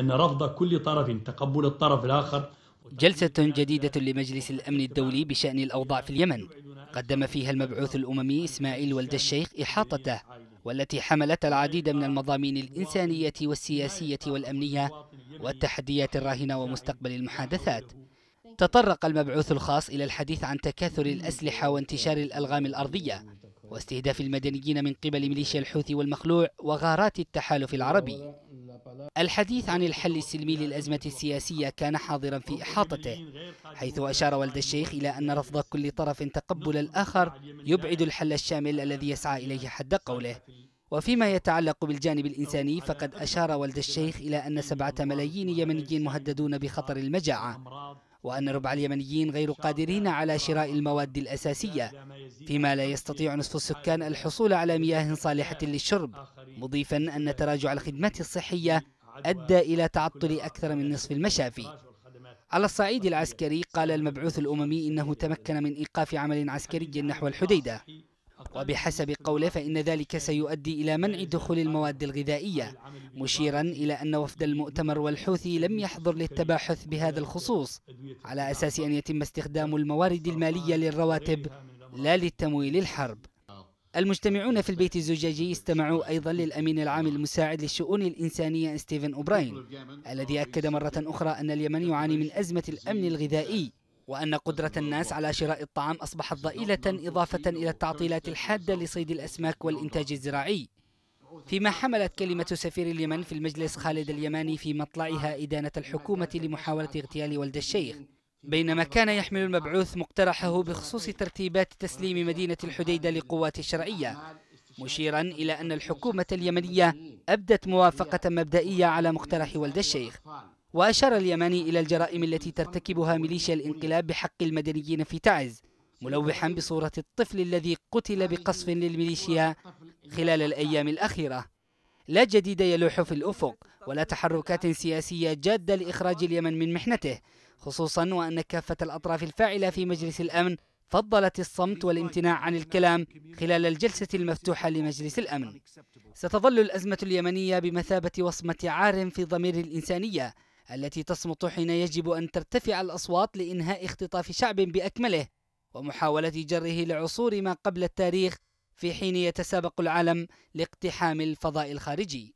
أن رفض كل طرف تقبل الطرف الآخر. جلسة جديدة لمجلس الأمن الدولي بشأن الأوضاع في اليمن. قدم فيها المبعوث الأممي إسماعيل ولد الشيخ إحاطته والتي حملت العديد من المضامين الإنسانية والسياسية والأمنية والتحديات الراهنة ومستقبل المحادثات. تطرق المبعوث الخاص إلى الحديث عن تكاثر الأسلحة وانتشار الألغام الأرضية واستهداف المدنيين من قبل ميليشيا الحوثي والمخلوع وغارات التحالف العربي. الحديث عن الحل السلمي للأزمة السياسية كان حاضرا في إحاطته حيث أشار ولد الشيخ إلى أن رفض كل طرف تقبل الآخر يبعد الحل الشامل الذي يسعى إليه حد قوله. وفيما يتعلق بالجانب الإنساني فقد أشار ولد الشيخ إلى أن سبعة ملايين يمنيين مهددون بخطر المجاعة. وأن ربع اليمنيين غير قادرين على شراء المواد الأساسية فيما لا يستطيع نصف السكان الحصول على مياه صالحة للشرب مضيفا أن تراجع الخدمات الصحية أدى إلى تعطل أكثر من نصف المشافي. على الصعيد العسكري قال المبعوث الأممي إنه تمكن من إيقاف عمل عسكري نحو الحديدة. وبحسب قوله فإن ذلك سيؤدي إلى منع دخول المواد الغذائية مشيرا إلى أن وفد المؤتمر والحوثي لم يحضر للتباحث بهذا الخصوص على أساس أن يتم استخدام الموارد المالية للرواتب لا للتمويل الحرب. المجتمعون في البيت الزجاجي استمعوا أيضا للأمين العام المساعد للشؤون الإنسانية ستيفن أوبراين الذي أكد مرة أخرى أن اليمن يعاني من أزمة الأمن الغذائي. وأن قدرة الناس على شراء الطعام أصبحت ضئيلة إضافة إلى التعطيلات الحادة لصيد الأسماك والإنتاج الزراعي. فيما حملت كلمة سفير اليمن في المجلس خالد اليماني في مطلعها إدانة الحكومة لمحاولة اغتيال ولد الشيخ. بينما كان يحمل المبعوث مقترحه بخصوص ترتيبات تسليم مدينة الحديدة لقوات الشرعية مشيرا إلى أن الحكومة اليمنية أبدت موافقة مبدئية على مقترح ولد الشيخ. وأشار اليماني إلى الجرائم التي ترتكبها ميليشيا الانقلاب بحق المدنيين في تعز ملوحا بصورة الطفل الذي قتل بقصف للميليشيا خلال الأيام الأخيرة. لا جديد يلوح في الأفق ولا تحركات سياسية جادة لإخراج اليمن من محنته خصوصا وأن كافة الأطراف الفاعلة في مجلس الأمن فضلت الصمت والامتناع عن الكلام خلال الجلسة المفتوحة لمجلس الأمن. ستظل الأزمة اليمنية بمثابة وصمة عار في ضمير الإنسانية التي تصمت حين يجب أن ترتفع الأصوات لإنهاء اختطاف شعب بأكمله ومحاولة جره لعصور ما قبل التاريخ في حين يتسابق العالم لاقتحام الفضاء الخارجي.